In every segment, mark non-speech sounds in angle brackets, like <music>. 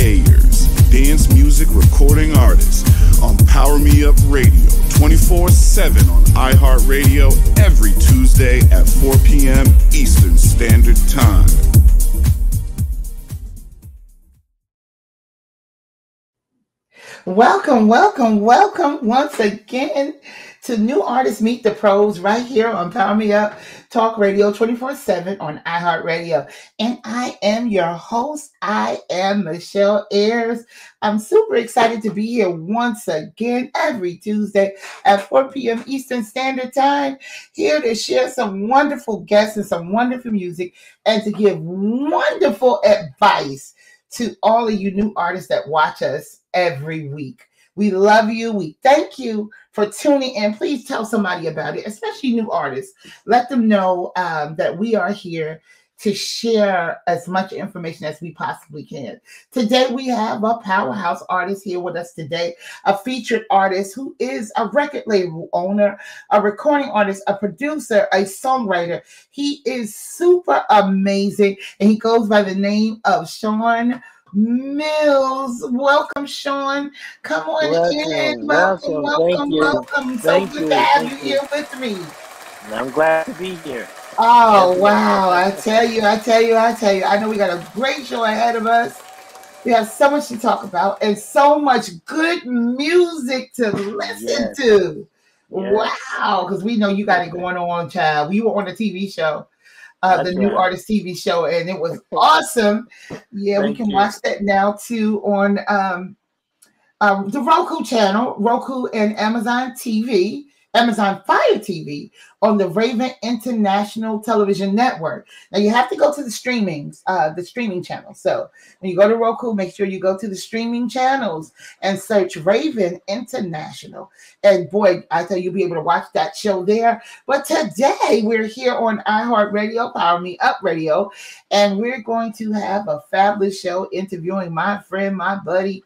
Ayers, dance music recording artist on Power Me Up Radio 24 7 on iHeartRadio every Tuesday at 4 p.m. Eastern Standard Time. Welcome, welcome, welcome once again to New Artists Meet the Pros right here on Power Me Up Talk Radio 24 7 on iHeartRadio. And I am your host. I am Michelle Ayers. I'm super excited to be here once again every Tuesday at 4 p.m. Eastern Standard Time, here to share some wonderful guests and some wonderful music and to give wonderful advice to all of you new artists that watch us every week. We love you. We thank you for tuning in. Please tell somebody about it, especially new artists. Let them know um, that we are here to share as much information as we possibly can. Today, we have a powerhouse artist here with us today, a featured artist who is a record label owner, a recording artist, a producer, a songwriter. He is super amazing, and he goes by the name of Shaun. Millz. Welcome, Shaun. Come on welcome, in. Welcome, welcome, welcome. So Thank good you. to have Thank you here with me. I'm glad to be here. Oh wow! I tell you, I tell you, I tell you. I know we got a great show ahead of us. We have so much to talk about and so much good music to listen yes. to. Yes. Wow! Because we know you got it going on, child. We were on a TV show uh, the new artist TV show, and it was <laughs> awesome. Yeah, Thank we can you. watch that now too on um, um, the Roku channel, Roku and Amazon TV. Amazon Fire TV on the Raven International Television Network. Now you have to go to the streamings, uh, the streaming channel. So when you go to Roku, make sure you go to the streaming channels and search Raven International. And boy, I tell you, you'll be able to watch that show there. But today we're here on iHeartRadio, Power Me Up Radio, and we're going to have a fabulous show interviewing my friend, my buddy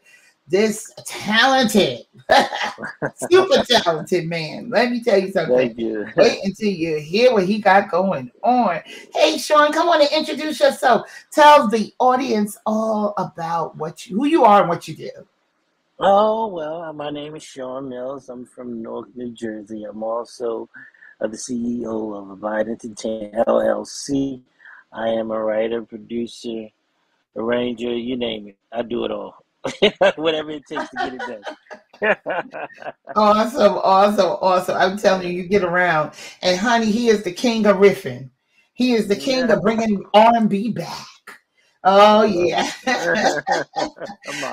this talented, <laughs> super talented man. Let me tell you something. Thank you. Wait until you hear what he got going on. Hey, Shaun, come on and introduce yourself. Tell the audience all about what you, who you are and what you do. Oh well, my name is Shaun Millz. I'm from North New Jersey. I'm also uh, the CEO of Abode Entertainment LLC. I am a writer, producer, arranger, you name it. I do it all. <laughs> whatever it takes to get it done. <laughs> awesome, awesome, awesome. I'm telling you, you get around. And honey, he is the king of riffing. He is the king yeah. of bringing R&B back. Oh yeah. <laughs>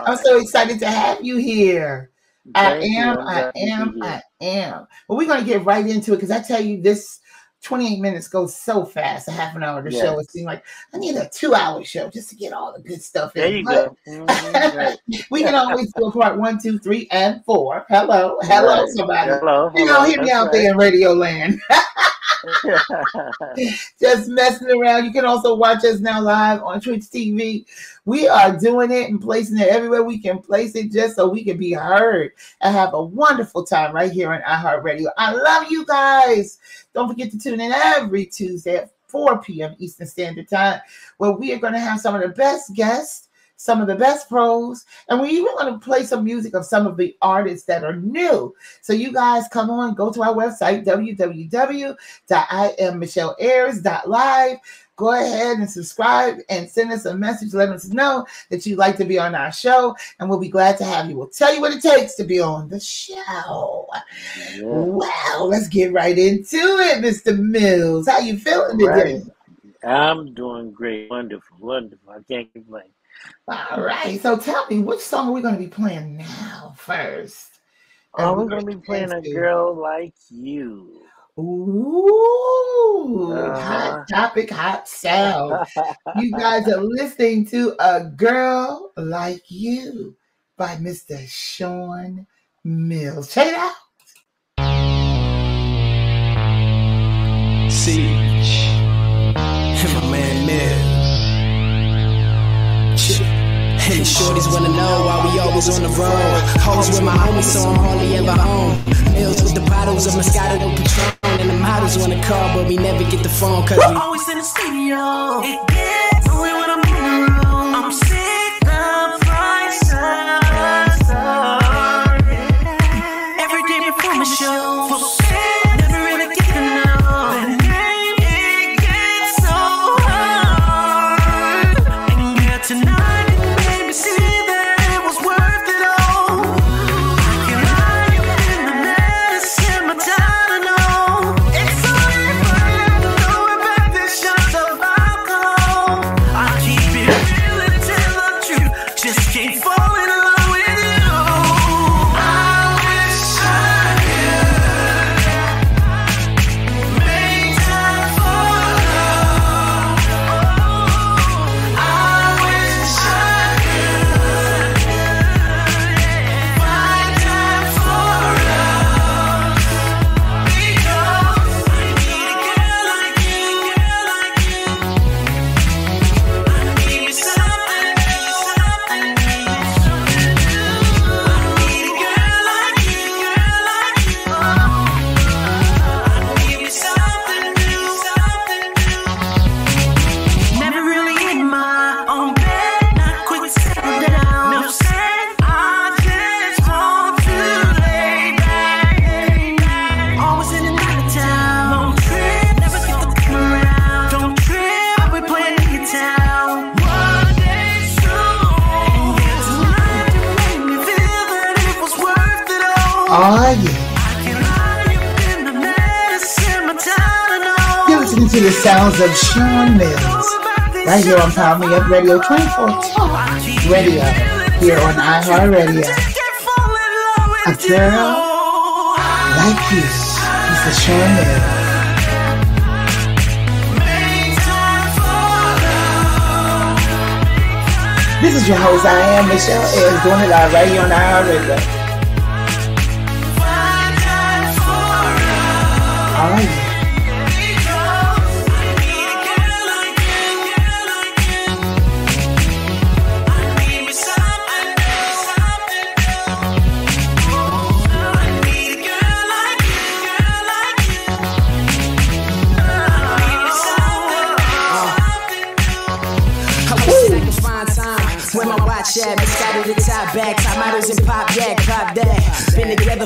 I'm so excited to have you here. Thank I am, I am, I am. But we're gonna get right into it because I tell you this 28 minutes goes so fast, a half an hour to yes. show. It seems like I need a two hour show just to get all the good stuff there in. There you go. Mm-hmm. <laughs> we can always do part one, two, three, and four. Hello. Hello, right. somebody. Hello. hello. You know, hear me out right. there in radio land. <laughs> <laughs> just messing around. You can also watch us now live on Twitch TV. We are doing it and placing it everywhere we can place it just so we can be heard and have a wonderful time right here on iHeartRadio. I love you guys. Don't forget to tune in every Tuesday at 4 p.m. Eastern Standard Time, where we are going to have some of the best guests some of the best pros, and we even going to play some music of some of the artists that are new. So you guys come on, go to our website, www.immichelleayers.live. Go ahead and subscribe and send us a message. Let us know that you'd like to be on our show, and we'll be glad to have you. We'll tell you what it takes to be on the show. Yeah. Wow, let's get right into it, Mr. Millz. How you feeling today? Right. I'm doing great. Wonderful, wonderful. I can't complain. All right. So tell me, which song are we going to be playing now first? Oh, we're going to be playing A Girl Like You. Ooh, uh, hot topic, hot sound. you guys are <laughs> listening to A Girl Like You by Mr. Shaun Millz. Check it out. Siege. The shorties wanna know why we always on the road. Hoes with my homies, so I'm hardly ever home. Millz with the bottles of Moscato and Patron. And the models wanna call, but we never get the phone, cause we always in the studio. Sounds of Shaun Millz right here on Power Me Up Radio 24 Talk Radio here on iHeartRadio. A girl like you, Mr. Shaun Millz. This is your host, I am Michelle is doing it live right here on iHeartRadio. Oh, yeah.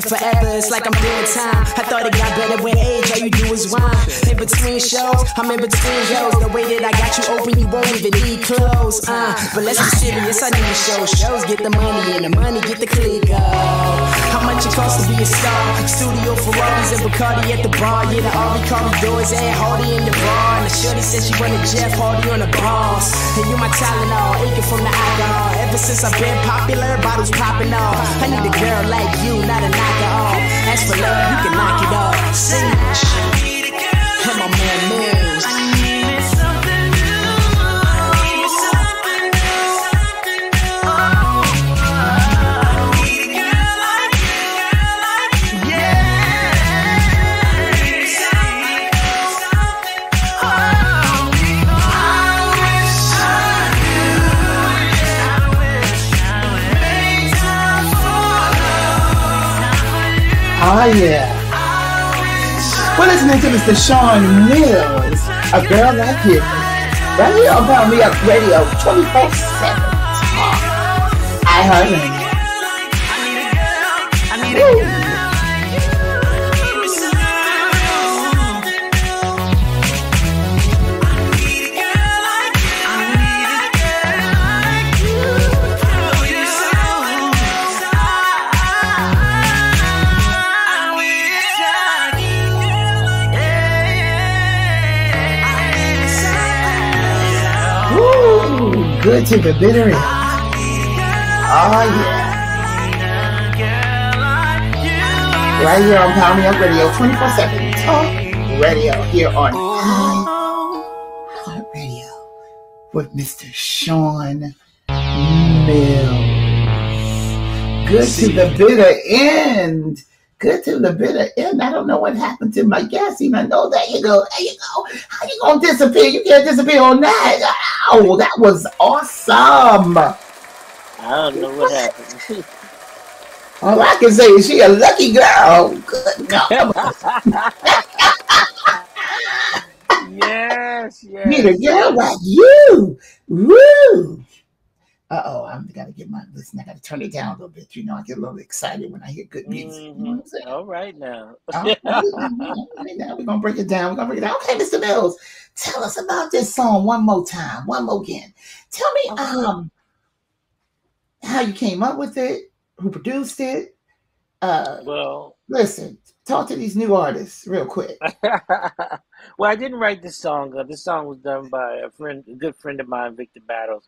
Together forever, it's like I'm doing time. I thought it got better when age, all you do is whine. In between shows, I'm in between shows. The way that I got you open, you won't even need clothes. Uh, but let's be serious, I need shows. Shows get the money and the money get the click up. How much it costs to be a star? Studio Ferraris and Bacardi at the bar. Yeah, the Ari doors and Hardy in the bar. And the shorty said she wanted Jeff Hardy on the boss. And you my talent Tylenol, aching from the alcohol. Ever since I've been popular, bottles popping off. I need a girl like you, not a off. As for love, you can knock it off. Sing. Come on, Oh, yeah. We're listening to Mr. Shaun Millz, A Girl Like You. Right here on Power Me Up Radio 24 7 iHeartRadio. Good to the bitter end. Oh, yeah. Right here on Power Me Up Radio, 24 7 Talk Radio here on Heart Radio with Mr. Shaun Millz. Good to the bitter end. Good to the bitter end. I don't know what happened to my gassing. I know there you go. There you go. How you gonna disappear? You can't disappear on that. Wow, that was awesome. I don't know what happened. <laughs> All I can say is she a lucky girl. Good God. yes, <laughs> <laughs> yes. Need a girl like you. Woo. Uh oh, I'm gotta get my listen. I gotta turn it down a little bit. You know, I get a little excited when I hear good music. Mm-hmm. You know mm-hmm. All right now. All right, now we're gonna break it down. We're gonna break it down. Okay, Mr. Millz, tell us about this song one more time, one more again. Tell me um how you came up with it, who produced it. Uh well listen, talk to these new artists real quick. <laughs> well, I didn't write this song. Uh, this song was done by a friend, a good friend of mine, Victor Battles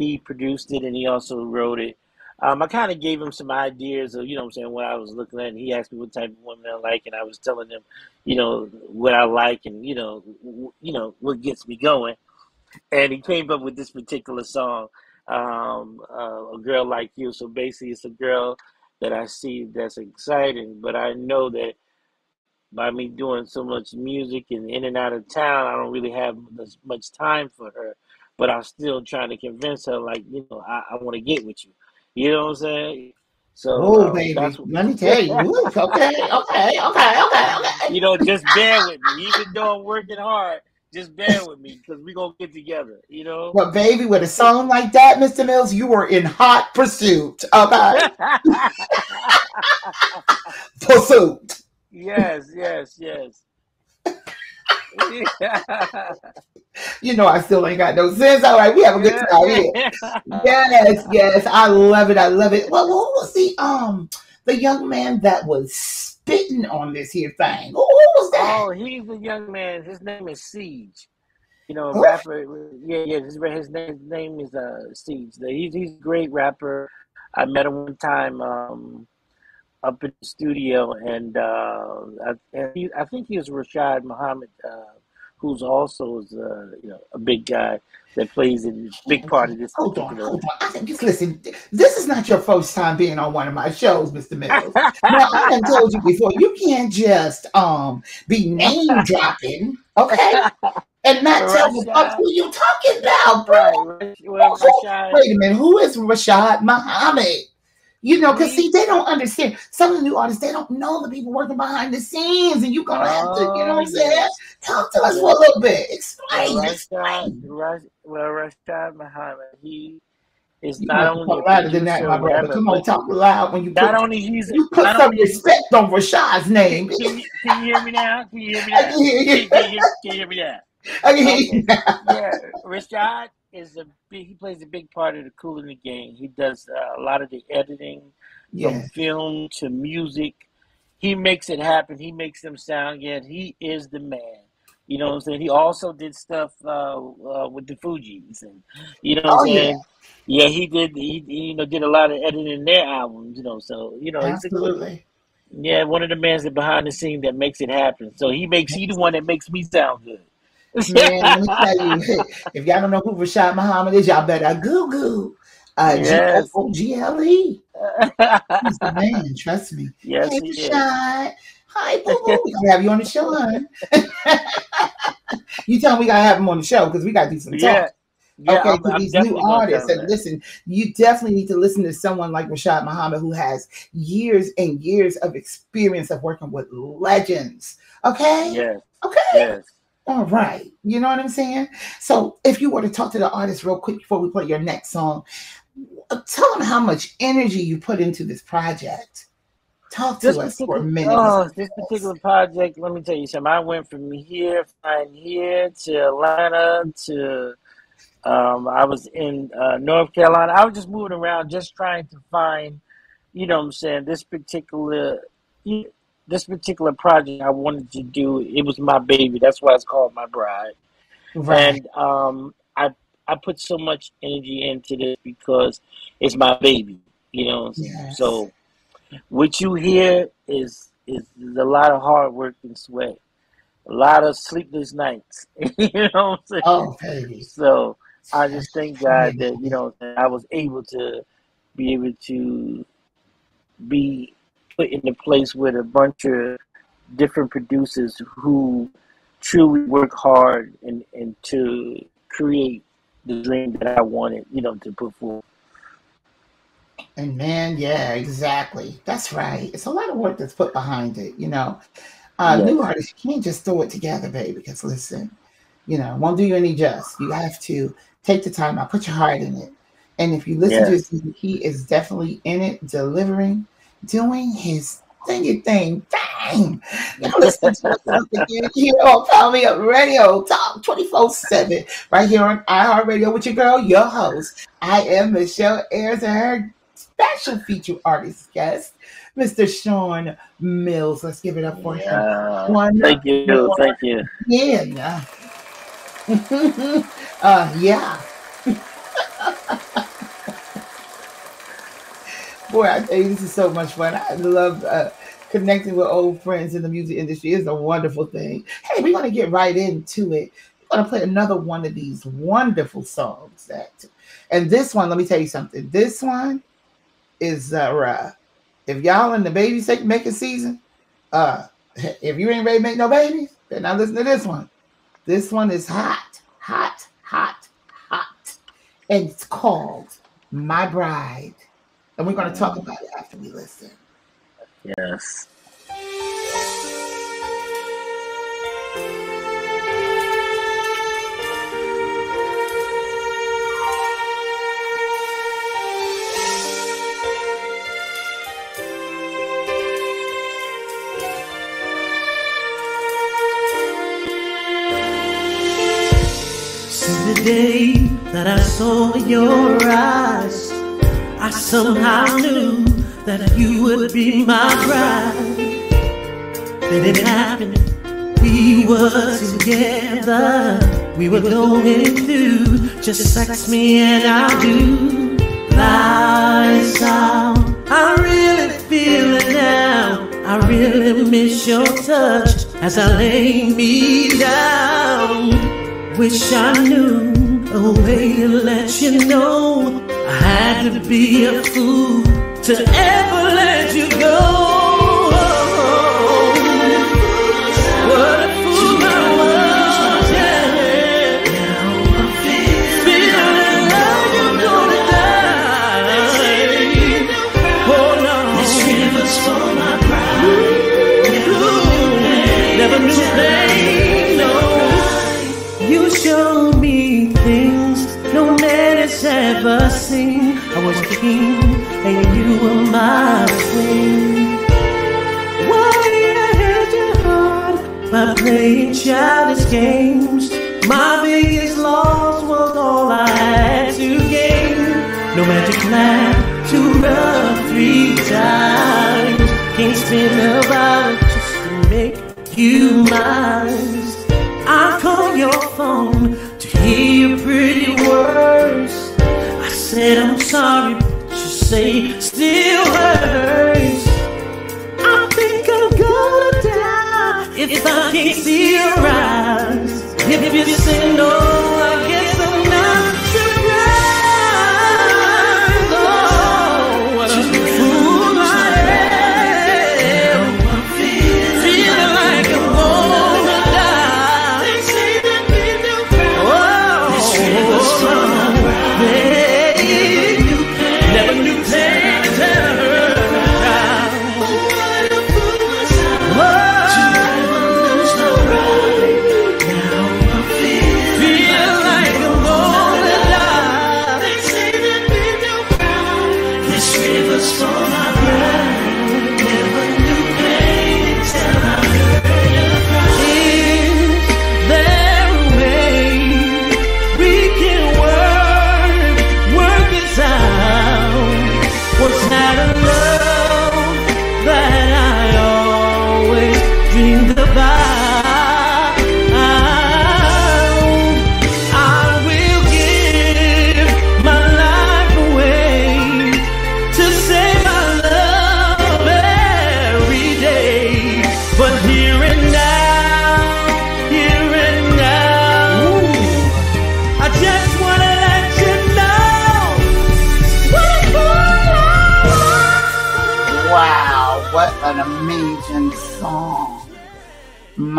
he produced it and he also wrote it. Um, I kind of gave him some ideas of, you know I'm saying, what I was looking at. And he asked me what type of women I like, and I was telling him, you know, what I like and, you know, w- you know, what gets me going. And he came up with this particular song, um, uh, A Girl Like You. So basically, it's a girl that I see that's exciting, but I know that by me doing so much music and in and out of town, I don't really have much time for her but I'm still trying to convince her, like, you know, I, I want to get with you. You know what I'm saying? So, oh, um, baby, what, let me tell you. <laughs> okay, okay, okay, okay, okay. You know, just bear with me. Even though I'm working hard, just bear with me because we're going to get together, you know? But, baby, with a song like that, Mr. Millz, you were in hot pursuit, okay? <laughs> pursuit. Yes, yes, yes. <laughs> you know, I still ain't got no sense. All right, we have a good time here. <laughs> yes, yes, I love it. I love it. Well, what was the um the young man that was spitting on this here thing. Who, who was that? Oh, he's the young man. His name is Siege. You know, a rapper. Yeah, yeah. His, his name his name is uh Siege. He's he's a great rapper. I met him one time um, up in the studio, and uh, I, and he, I think he was Rashad Muhammad, uh, who's also is, uh, you know a big guy that plays a big part of this. Hold on, hold on. I think just listen. This is not your first time being on one of my shows, Mr. Millz. <laughs> now I have told you before, you can't just um be name dropping, okay? And not tell me who you talking about, bro. Right. Well. Wait a minute, who is Rashad Muhammad? You know, because see, they don't understand. Some of the new artists, they don't know the people working behind the scenes, and you're gonna have to, you know what I'm oh, saying? Talk to us for a little bit. Explain. Well, explain. Rashad, well, Rashad Muhammad, he is you not only louder than that, my brother. Come on, talk loud when you not put, only he's you put some respect on Rashad's name. Can you, can you hear me now? Can you hear me <laughs> now? Can you hear, can you, can you hear me now? <laughs> Okay. yeah, Rashad is a big, he plays a big part of the cool in the game. He does uh, a lot of the editing from film to music. He makes it happen. He makes them sound good. He is the man. You know what I'm saying? He also did stuff uh, uh, with the Fugees, and you know what oh, I'm saying. Yeah. yeah, he did. He, he, you know did a lot of editing their albums. You know, so you know absolutely. He's a, yeah, one of the men that behind the scene that makes it happen. So he makes he the one that makes me sound good. <laughs> Man, let me tell you, if y'all don't know who Rashad Muhammad is, y'all better Google. Uh, yes. G-O-G-L-E. He's the man, trust me. Yes, hey, Rashad. Hi, boo boo. We <laughs> gotta have you on the show, hon. <laughs> you tell me we gotta have him on the show because we gotta do some yeah. talk. Yeah, okay, I'm, to I'm these new artists. And listen, you definitely need to listen to someone like Rashad Muhammad who has years and years of experience of working with legends. Okay? Yes. Okay. Yes. All right. You know what I'm saying? So if you were to talk to the artist real quick before we play your next song, tell them how much energy you put into this project. Talk to this us for a minute. Oh, this particular project, let me tell you something. I went from here, flying here to Atlanta to um, I was in uh, North Carolina. I was just moving around, just trying to find, you know what I'm saying, this particular this particular project I wanted to do, it was my baby. That's why it's called My Bride. Right. And um, I I put so much energy into this because it's my baby. You know, yes. so what you hear is is a lot of hard work and sweat, a lot of sleepless nights. <laughs> you know what I'm saying? Oh, baby. So I just thank God that you know I was able to be able to be put in a place with a bunch of different producers who truly work hard and, and to create the dream that I wanted, you know, to put forth. And man, yeah, exactly. That's right. It's a lot of work that's put behind it, you know. Uh, yes. New artists, you can't just throw it together, baby, because listen, you know, won't do you any just. You have to take the time out, put your heart in it. And if you listen yes. to his, he is definitely in it, delivering doing his thing thing. Dang. Now listen to us again here on Power Me Up Radio, Talk 24-7, right here on iHeartRadio with your girl, your host. I am Michelle Ayers and her special feature artist guest, Mr. Shaun Millz. Let's give it up for yeah. him. One thank you. More. Thank you. Yeah. <laughs> uh, yeah. Boy, I tell you, this is so much fun. I love uh, connecting with old friends in the music industry. It's a wonderful thing. Hey, we're going to get right into it. We're going to play another one of these wonderful songs. That, and this one, let me tell you something. This one is uh, if y'all in the baby making season, uh, <laughs> if you ain't ready to make no babies, then now listen to this one. This one is hot, hot, hot, hot, and it's called "My Bride." And we're going to talk about it after we listen. Yes. Since the day that I saw your eyes I somehow knew that you would be my bride. then it happened. We were together. We were going through just sex me and I'll do. Lies out. I really feel it now. I really miss your touch as I lay me down. Wish I knew a way to let you know had to be a fool to ever let you go. If you say no,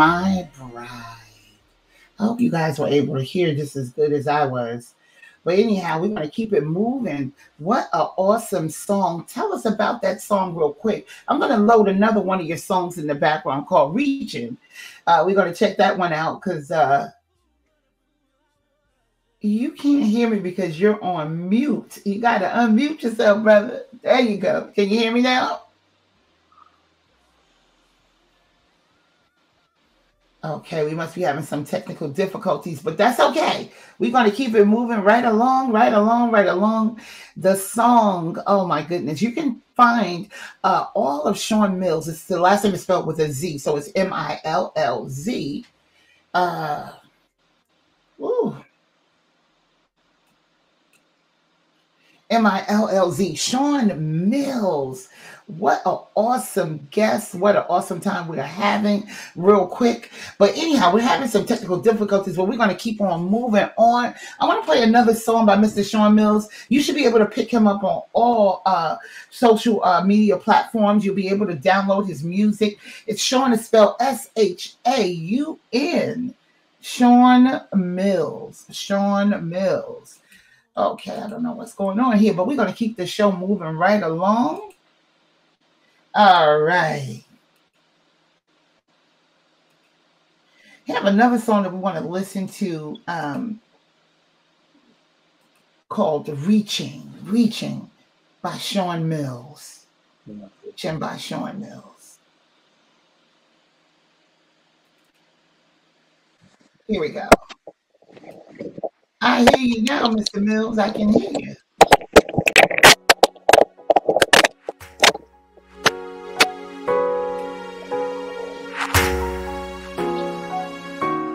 My Bride. I hope you guys were able to hear just as good as I was. But anyhow, we're going to keep it moving. What an awesome song. Tell us about that song real quick. I'm going to load another one of your songs in the background called Reaching. Uh, we're going to check that one out because uh, you can't hear me because you're on mute. You got to unmute yourself, brother. There you go. Can you hear me now? Okay, we must be having some technical difficulties, but that's okay. We're going to keep it moving right along, right along, right along. The song, oh my goodness, you can find uh, all of Shaun Millz. It's the last name is spelled with a Z, so it's M I L L Z. Uh, M I L L Z. Shaun Millz. What an awesome guest. What an awesome time we're having, real quick. But anyhow, we're having some technical difficulties, but we're going to keep on moving on. I want to play another song by Mr. Shaun Millz. You should be able to pick him up on all uh, social uh, media platforms. You'll be able to download his music. It's Shaun is spelled S H A U N. Shaun Millz. Shaun Millz. Okay, I don't know what's going on here, but we're going to keep the show moving right along. All right. Have another song that we want to listen to um, called Reaching, Reaching by Shaun Millz. Reaching by Shaun Millz. Here we go. I hear you now, Mr. Millz. I can hear you.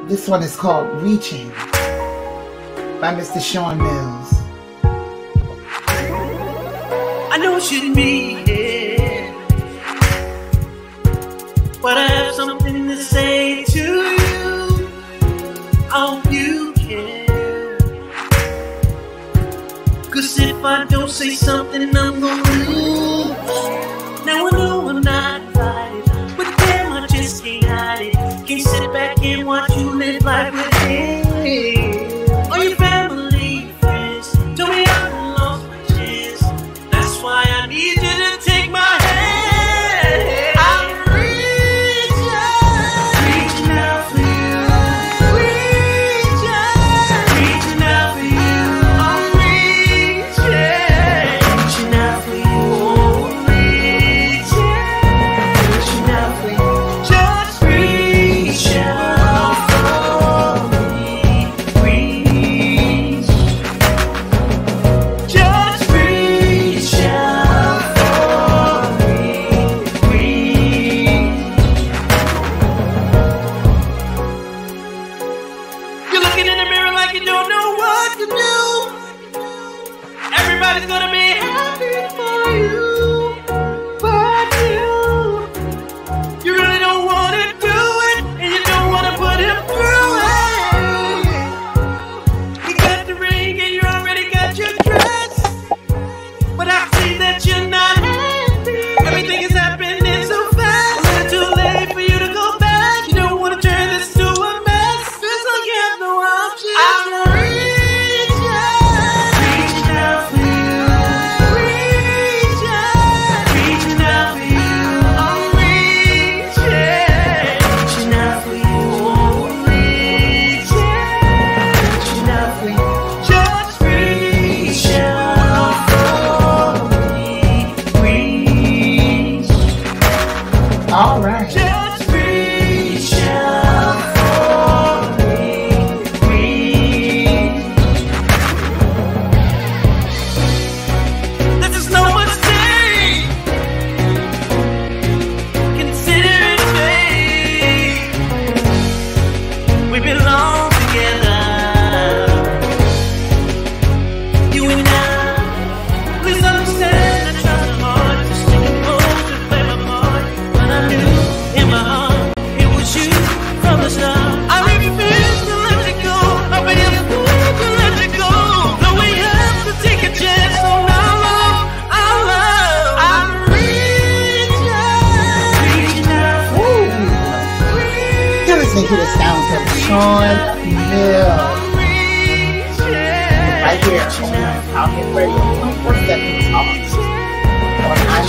This one is called Reaching by Mr. Shaun Millz. I know it shouldn't be here, but I have something to say to you. I hope you care. Cause if I don't say something, I'm gonna lose.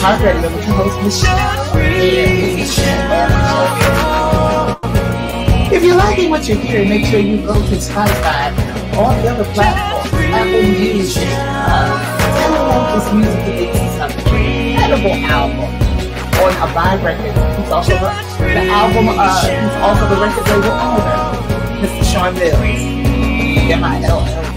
iHeartRadio with your host, Michelle. If you're liking what you're hearing, make sure you go to Spotify, all the other platforms, Apple Music, uh, this music to an incredible album on Abode Records. He's also the, the album, uh, he's also the record label owner, Mr. Shaun Millz. M-I-L-L-C.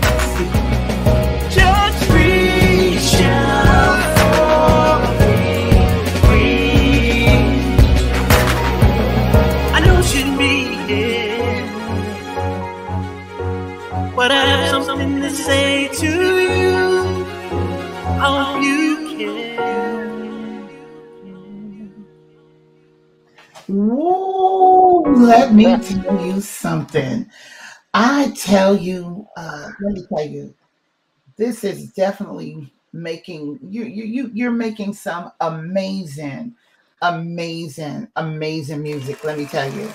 Let me tell you something. I tell you, uh, let me tell you, this is definitely making you you you you're making some amazing, amazing, amazing music. Let me tell you,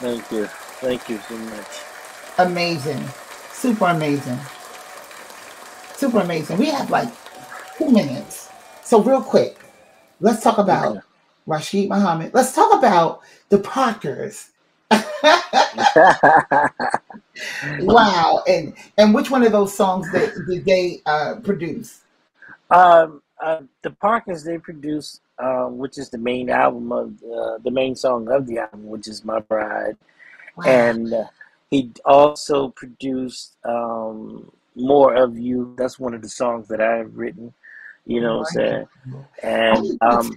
Thank you. Thank you so much. amazing, super amazing, super amazing. We have like two minutes, so real quick, let's talk about. Rashid Muhammad. Let's talk about the Parkers. <laughs> wow, and and which one of those songs that did they uh, produce? um, uh, the Parkers they produced, uh, which is the main album of uh, the main song of the album, which is "My Bride," Wow, and uh, he also produced um, "More of You." That's one of the songs that I've written, You know what I'm saying? And um,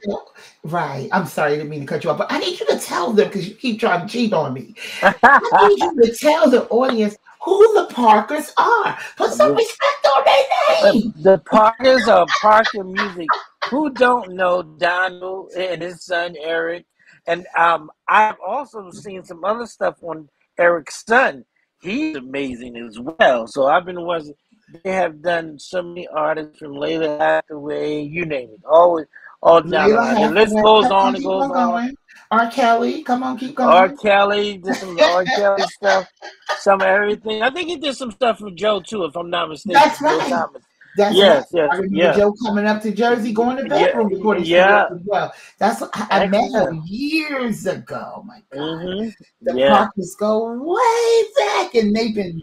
right, I'm sorry, I didn't mean to cut you off, but I need you to tell them because you keep trying to cheat on me. I need you to tell the audience who the Parkers are. Put some respect on their name. The, the Parkers are Parker Music. Who don't know Donald and his son Eric? And um, I've also seen some other stuff on Eric's son. He's amazing as well. So I've been watching they have done so many artists from Lalah Hathaway, you name it, always all down the list goes on and goes on. R. Kelly, come on, keep going. R. Kelly did some R. <laughs> Kelly stuff, some everything. I think he did some stuff for Joe too, if I'm not mistaken. That's right. That's yes, right. yes, I remember yeah. Joe coming up to Jersey, going to bedroom yeah, recording yeah. as well. That's I, I met him years ago. My God, mm-hmm. the yeah. Parkers go way back, and they've been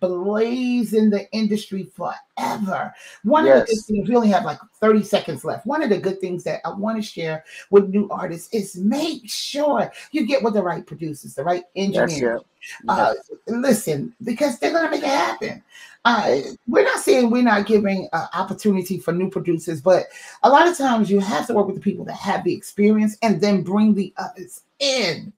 blaze in the industry forever. One yes. of the good things, we only have like 30 seconds left. One of the good things that I want to share with new artists is make sure you get with the right producers, the right engineers. Yes, uh, listen, because they're going to make it happen. Uh, we're not saying we're not giving uh, opportunity for new producers, but a lot of times you have to work with the people that have the experience and then bring the others in.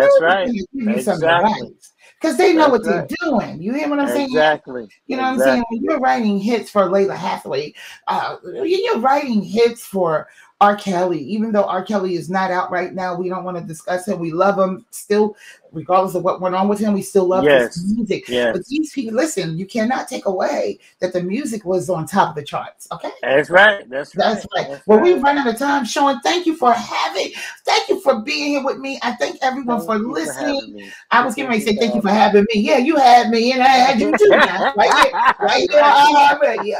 That's right. Exactly because they know That's what right. they're doing. You hear what I'm saying? Exactly. You know exactly. what I'm saying? When you're writing hits for Lalah Hathaway, uh, you're writing hits for R. Kelly, even though R. Kelly is not out right now, we don't want to discuss him. We love him still, regardless of what went on with him. We still love yes. his music. Yes. But these people, listen, you cannot take away that the music was on top of the charts. Okay, that's right. That's, that's right. right. That's well, right. we've run out of time. Shaun, thank you for having, thank you for being here with me. I thank everyone thank for listening. For I was getting ready to say thank you for having me. Yeah, you had me, and I had you too. Now, <laughs> right here, right here on radio.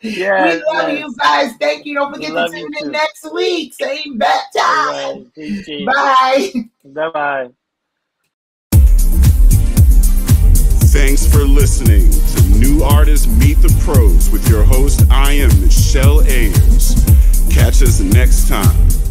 Yeah, <laughs> we love yes. you guys. Thank you. Don't forget to tune in next week. Same bat time. Right. Bye. Bye bye. Thanks for listening to New Artists Meet the Pros with your host, I am Michelle Ayers. Catch us next time.